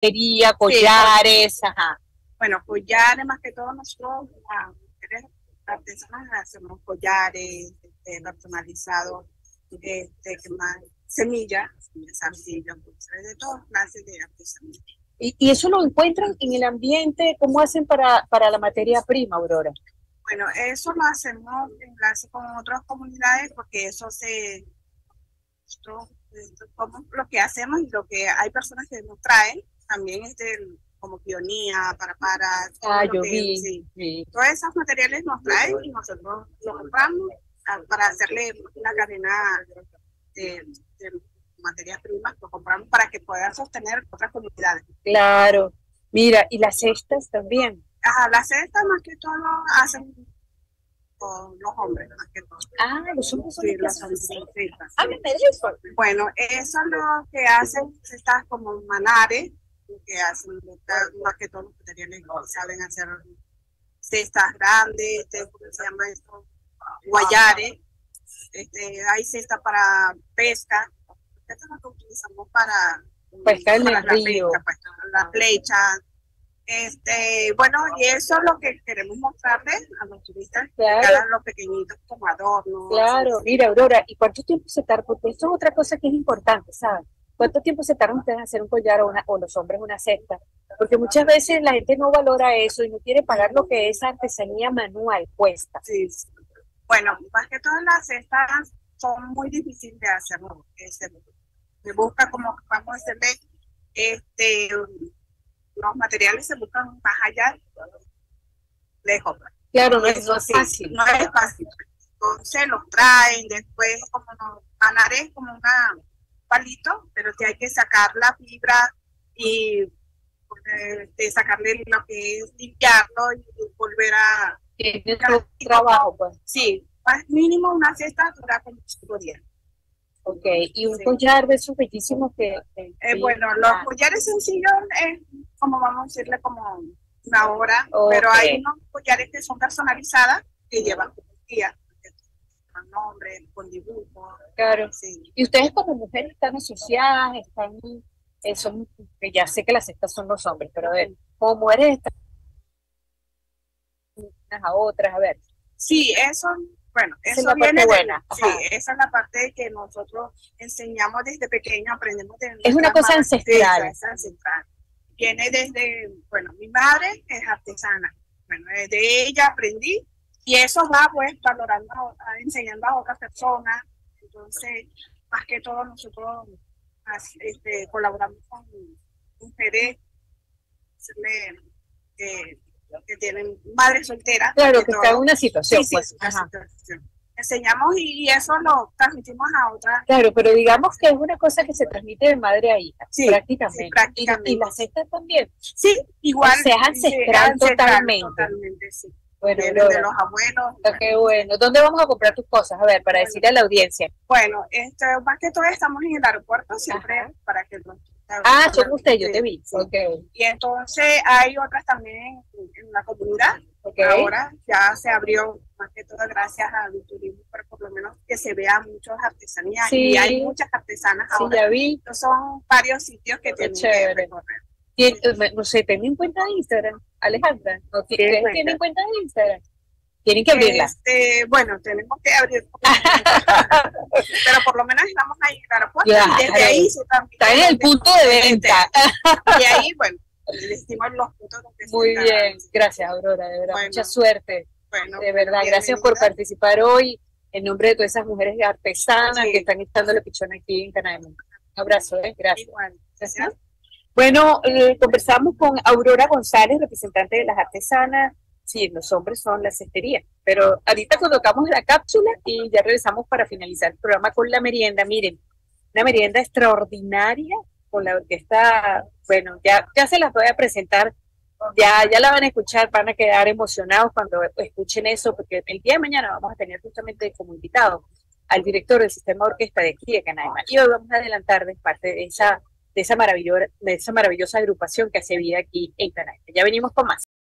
Sería collares, ajá. Bueno, collares más que todo nosotros, las mujeres artesanas, hacemos collares este, personalizados, este, que más, semillas, arcillas, de todas clases de artesanía. ¿Y, ¿Y, eso lo encuentran en el ambiente? ¿Cómo hacen para, para la materia prima, Aurora? Bueno, eso lo hacemos en enlace con otras comunidades porque eso se... Esto, como lo que hacemos y lo que hay personas que nos traen también es del, como pionía, para para, ah, yo vi, sí. Todos esos materiales nos traen y nosotros los compramos para hacerle una cadena de, de materias primas, lo compramos para que puedan sostener otras comunidades. Claro. Mira, y las cestas también. Ajá, las cestas más que todo hacen con los hombres, más que todo. Ah, los hombres son sí, las. Ah, eso. Bueno, eso es lo que hacen cestas como manares, que hacen más que todo los materiales saben hacer cestas grandes, este, ¿cómo se llama esto? Guayares. Este, hay cestas para pesca. Esta es la que utilizamos para pescar en el río. Pesca, la flecha, este, bueno, y eso es lo que queremos mostrarles a los turistas, claro. los pequeñitos como adornos. Claro, mira, Aurora, ¿y cuánto tiempo se tarda? Porque eso es otra cosa que es importante, ¿sabes? ¿Cuánto tiempo se tarda ustedes en hacer un collar o, una, o los hombres una cesta? Porque muchas veces la gente no valora eso y no quiere pagar lo que esa artesanía manual cuesta. Sí, Bueno, más que todas las cestas son muy difíciles de hacer, se, se busca como, vamos a decirle, este los materiales se buscan más allá, lejos. Claro, no es fácil. No es fácil. Entonces los traen, después como no, es como un palito, pero que hay que sacar la fibra y este, sacarle lo que es limpiarlo y volver a... Tiene trabajo, pues. Sí, más mínimo una cesta dura como cinco días. Ok, y un collar de esos bellísimos que... eh, bueno, los collares sencillos es como vamos a decirle como una hora, pero hay unos collares que son personalizadas que llevan día con nombre, con dibujo. Claro. Sí. Y ustedes como mujeres están asociadas, están, eh, son, ya sé que las estas son los hombres, pero a ver, como mujeres están unas a otras, a ver. Sí, eso bueno, eso esa es viene buena. sí, esa es la parte que nosotros enseñamos desde pequeño, aprendemos de Es una cosa ancestral. Es ancestral. Viene desde, bueno, mi madre es artesana. Bueno, de ella aprendí y eso va pues valorando, enseñando a otras personas. Entonces, más que todo nosotros este, colaboramos con mujeres eh, que tienen madre soltera. Claro, que, está en una situación. pues. Enseñamos y, eso lo transmitimos a otras. Claro, pero digamos que es una cosa que se transmite de madre a hija, prácticamente. prácticamente. Y, la cesta también. Sí, igual. O sea, es ancestral, totalmente. Totalmente, sí. Bueno, de, de, los abuelos. Qué bueno. ¿Dónde vamos a comprar tus cosas? A ver, para decirle a la audiencia. Bueno, este, más que todo estamos en el aeropuerto siempre para que Ah, son ustedes, yo te vi. Okay. Y entonces hay otras también en la comunidad. Okay. Ahora ya se abrió más que todo gracias al turismo, pero por lo menos que se vea muchas artesanías sí. y hay muchas artesanas sí, ya vi. Entonces son varios sitios que tienen que recorrer. Eh, no sé, ten en cuenta Instagram, Alejandra. ¿no? ¿Tienes en cuenta de Instagram? Tienen que abrirla. Este, bueno, tenemos que abrir. pero por lo menos estamos ahí en. Claro. Y desde ahí se Está en el punto de venta. y ahí, bueno, les los puntos donde Muy bien, gracias Aurora, de verdad, bueno, mucha suerte. Bueno, de verdad, gracias por participar hoy en nombre de todas esas mujeres artesanas sí. que están echando la pichona aquí en Canadá. Un abrazo, ¿eh? gracias. Igual, gracias. Bueno, eh, conversamos con Aurora González, representante de las artesanas. Sí, los hombres son la cestería, pero ahorita colocamos la cápsula y ya regresamos para finalizar el programa con la merienda. Miren, una merienda extraordinaria con la orquesta, bueno, ya, ya se las voy a presentar, ya, ya la van a escuchar, van a quedar emocionados cuando escuchen eso, porque el día de mañana vamos a tener justamente como invitado al director del sistema de orquesta de aquí de Canaima. Y hoy vamos a adelantar de parte de esa, de esa, maravillosa, de esa maravillosa agrupación que hace vida aquí en Canaima. Ya venimos con más.